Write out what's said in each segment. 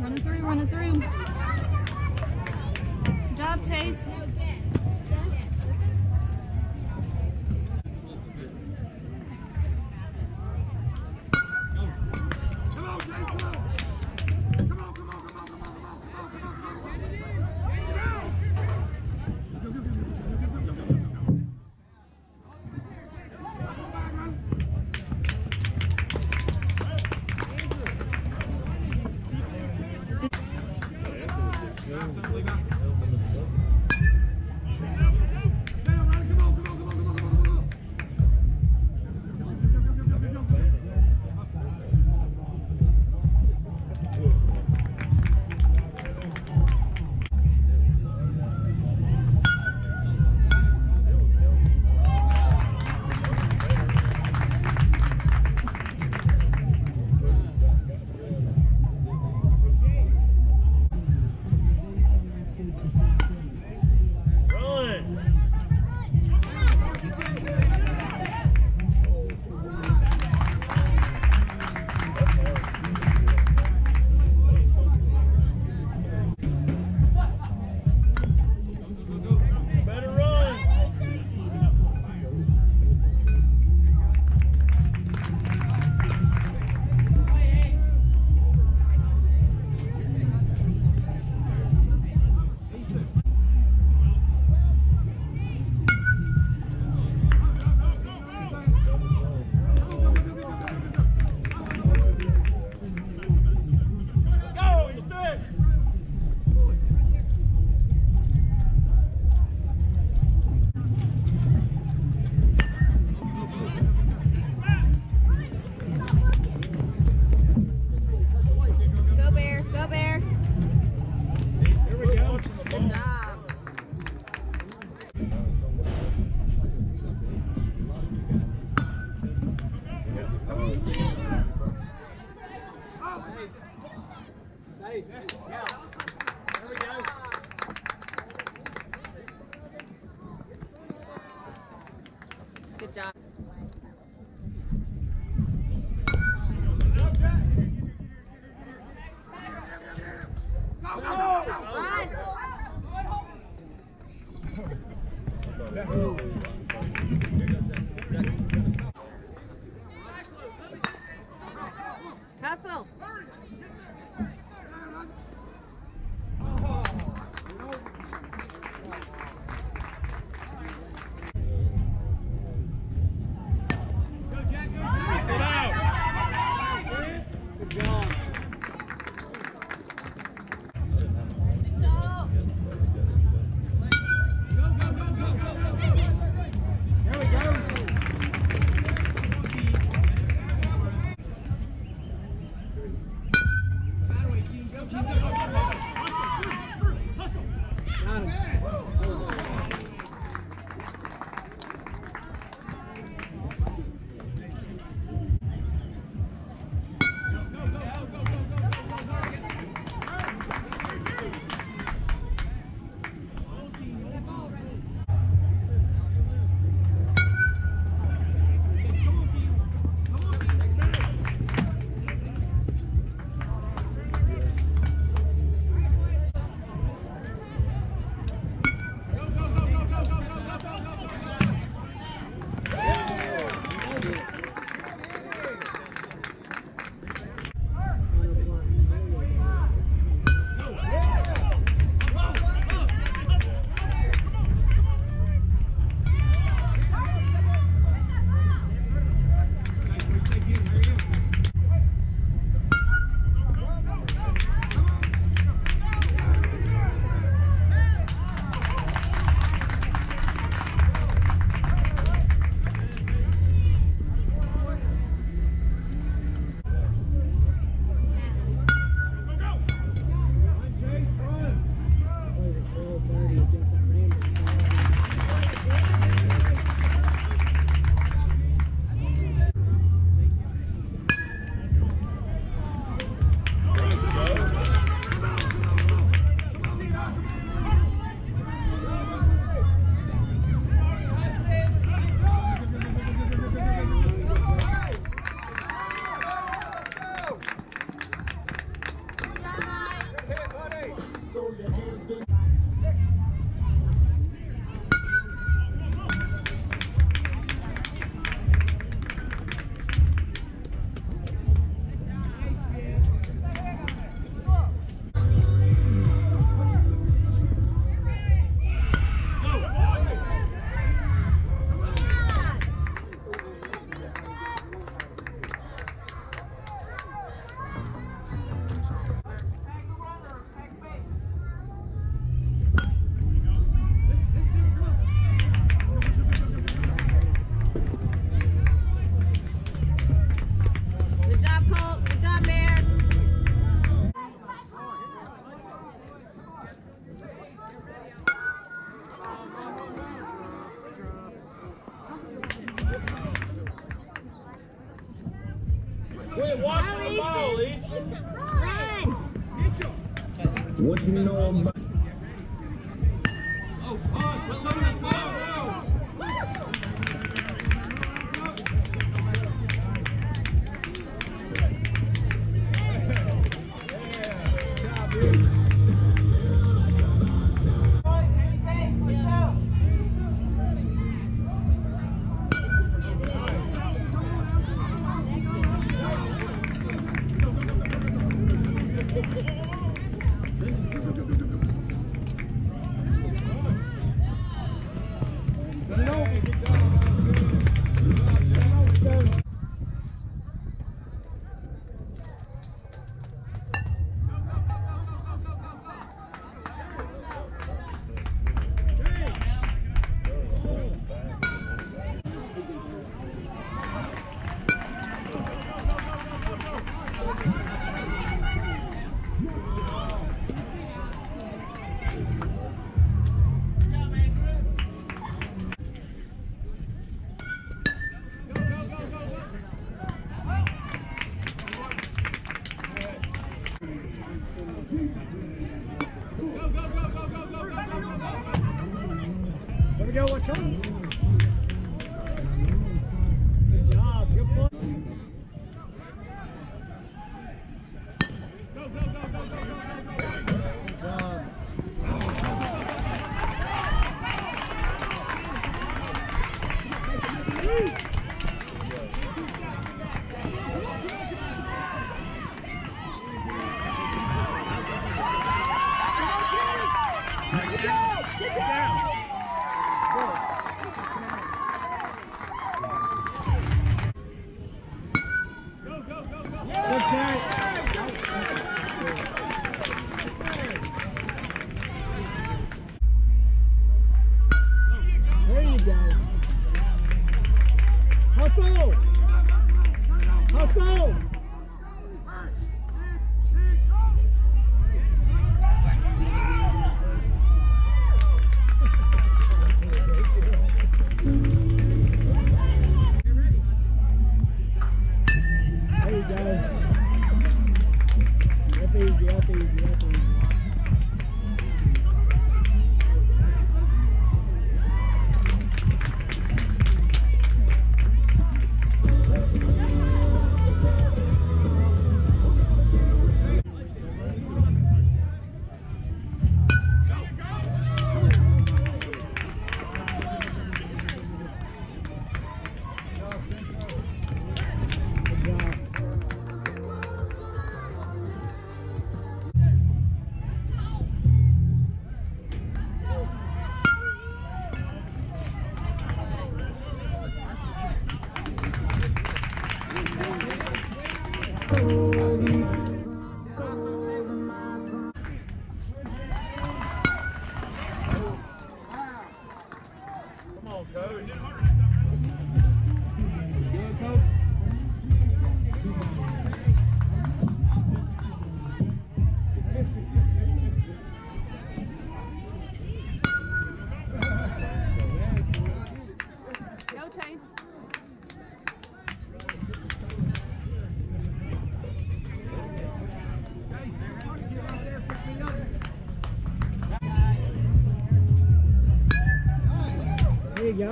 Running through, running through. Good job, Chase. Good What you know about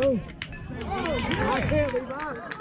go. Nice hit, Levi.